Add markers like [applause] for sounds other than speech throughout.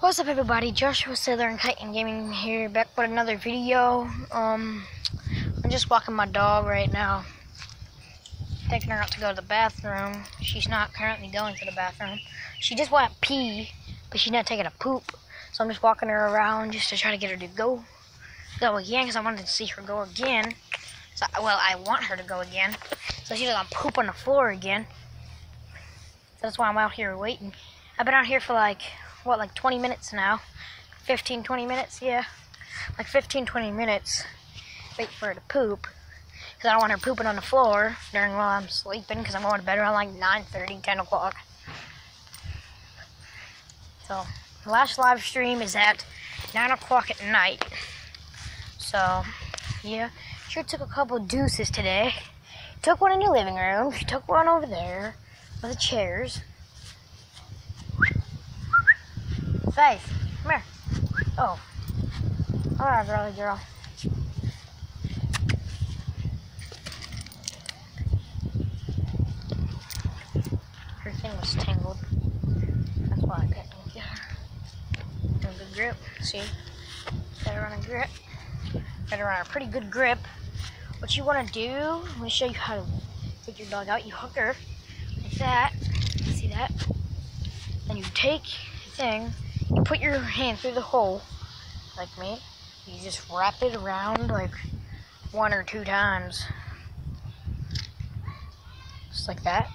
What's up everybody, Joshua Sailor and Titan Gaming here, back with another video. Um, I'm just walking my dog right now. Taking her out to go to the bathroom. She's not currently going to the bathroom. She just went pee, but she's not taking a poop. So I'm just walking her around just to try to get her to go. Go again, because I wanted to see her go again. So, well, I want her to go again. So she doesn't poop on the floor again. So that's why I'm out here waiting. I've been out here for like what, like 20 minutes now? 15, 20 minutes, yeah. Like 15, 20 minutes. Wait for her to poop. Because I don't want her pooping on the floor during while I'm sleeping because I'm going to bed around like 9.30, 10 o'clock. So, the last live stream is at 9 o'clock at night. So, yeah. Sure took a couple deuces today. Took one in your living room. She took one over there with the chairs. Faith, come here. Oh. Alright, girly girl. Her thing was tangled. That's why I couldn't get her. A good grip. See? Better on a grip. Better on a pretty good grip. What you want to do, I'm going to show you how to take your dog out. You hook her like that. See that? Then you take the thing, you put your hand through the hole, like me. You just wrap it around like one or two times. Just like that.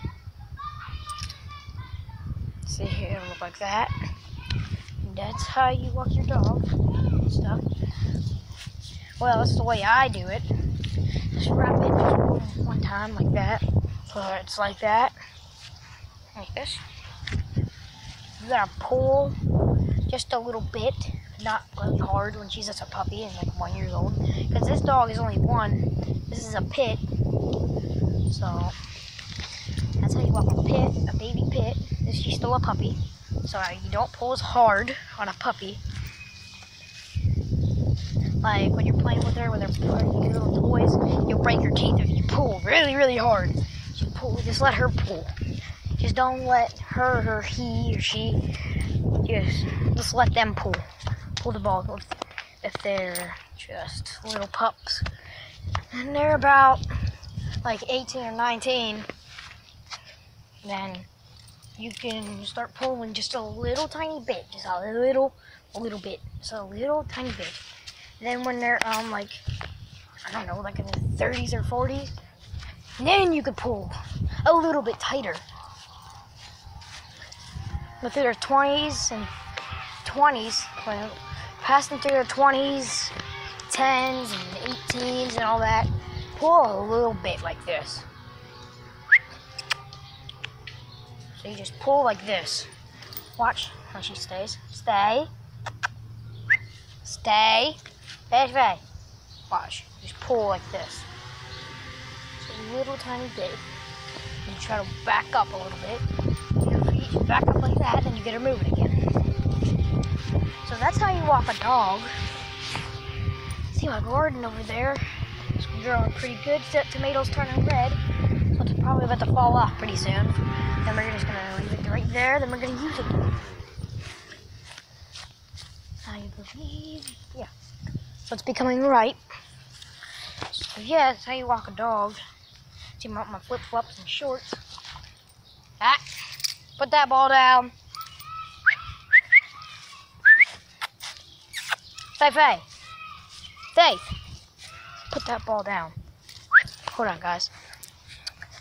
See here, it'll look like that. And that's how you walk your dog stuff. Well, that's the way I do it. Just wrap it just one, one time like that. So it's like that. Like this. You gotta pull just a little bit, not really hard when she's just a puppy and like one years old. Because this dog is only one. This is a pit. So that's how you walk a pit, a baby pit. This she's still a puppy. So you don't pull as hard on a puppy. Like when you're playing with her, they're playing little toys, you'll break your teeth if you pull really, really hard. Just pull, just let her pull. Just don't let her or he or she just just let them pull. Pull the ball if, if they're just little pups. And they're about like 18 or 19, then you can start pulling just a little tiny bit, just a little, a little bit, so a little tiny bit. Then when they're um like, I don't know, like in the 30s or 40s, then you could pull a little bit tighter. But through their 20s and 20s, well, passing through their 20s, 10s, and 18s, and all that, pull a little bit like this. So you just pull like this. Watch how she stays. Stay. Stay. Stay, stay. Watch. Just pull like this. Just a little tiny bit. You try to back up a little bit. Back up like that, then you get her moving again. So that's how you walk a dog. See my garden over there? It's growing pretty good. Except tomatoes turning red. So it's probably about to fall off pretty soon. Then we're just gonna leave it right there. Then we're gonna use it. I believe, yeah. So it's becoming ripe. So yeah, that's how you walk a dog. See my, my flip flops and shorts. Ah, put that ball down. Faith, Faith. Faith. Put that ball down. Hold on, guys.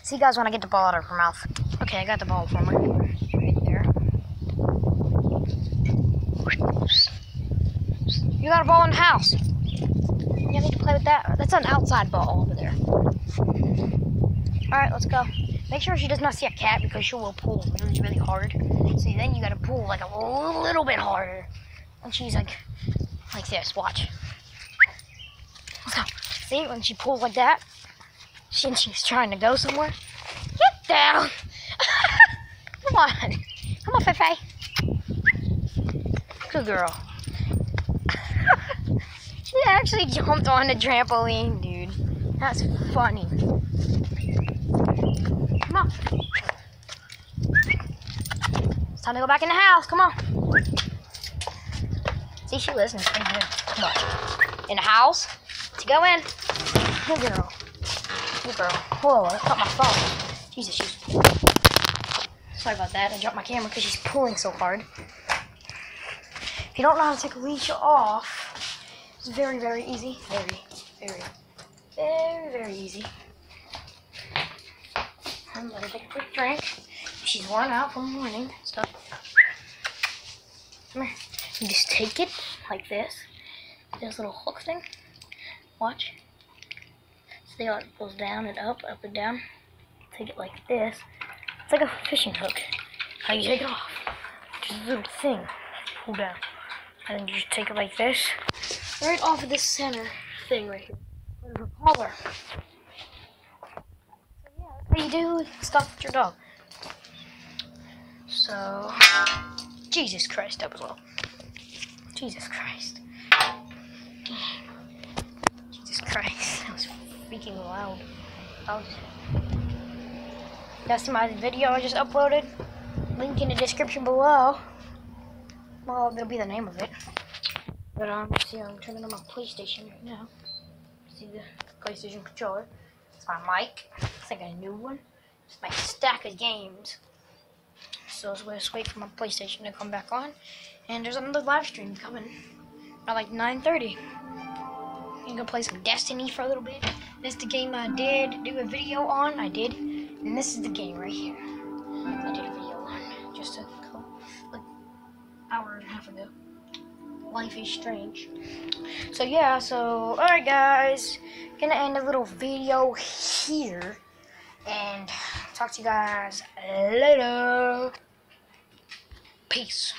See guys when I get the ball out of her mouth. Okay, I got the ball for her. Right there. You got a ball in the house. You need to play with that. That's an outside ball over there. Alright, let's go. Make sure she does not see a cat because she will pull really, really hard. See, then you gotta pull like a little bit harder. And she's like, like this, watch. Let's go. See, when she pulls like that, she, she's trying to go somewhere. Get down! [laughs] Come on. Come on, Fefe. Good girl. [laughs] she actually jumped on the trampoline, dude. That's funny. Come on. It's time to go back in the house. Come on. See, she listens. Here. Come on. In the house? To go in. Good girl. Good girl. Whoa, I caught my phone. Jesus, she's... Sorry about that. I dropped my camera because she's pulling so hard. If you don't know how to take a leash off, it's very, very easy. Very, very, very, very easy. I'm gonna take a quick drink. She's worn out from the morning stuff. Come here. You just take it like this. This little hook thing. Watch. See how it goes down and up, up and down. Take it like this. It's like a fishing hook. How you take it off. Just a little thing. Pull down. And then you just take it like this. Right off of this center thing right here. Put her collar. That's how you do with your dog. So Jesus Christ, that was low. Jesus Christ. Jesus Christ, [laughs] that was freaking loud. That's my video I just uploaded. Link in the description below. Well, that'll be the name of it. But um, see, I'm turning on my PlayStation right now. See the PlayStation controller. It's my mic. It's like a new one. It's my stack of games. So let's wait for my PlayStation to come back on. And there's another live stream coming at like 9.30. I'm gonna play some Destiny for a little bit. This is the game I did do a video on. I did. And this is the game right here. I did a video on just a couple, like, hour and a half ago. Life is strange. So yeah, so alright guys. Gonna end a little video here. And talk to you guys later. Peace.